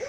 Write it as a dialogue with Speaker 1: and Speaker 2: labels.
Speaker 1: Woo!